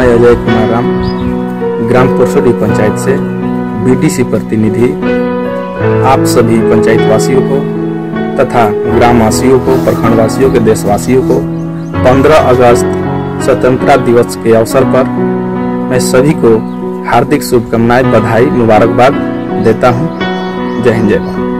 मैं अजय कुमार राम, ग्राम परसोडी पंचायत से बीटीसी प्रतिनिधि, आप सभी पंचायत वासियों को तथा ग्राम वासियों को प्रखंड वासियों के देशवासियों को 15 अगस्त स्वतंत्रता दिवस के अवसर पर मैं सभी को हार्दिक शुभकामनाएँ, बधाई, मुबारकबाद देता हूँ। जय हिंद, जय भारत।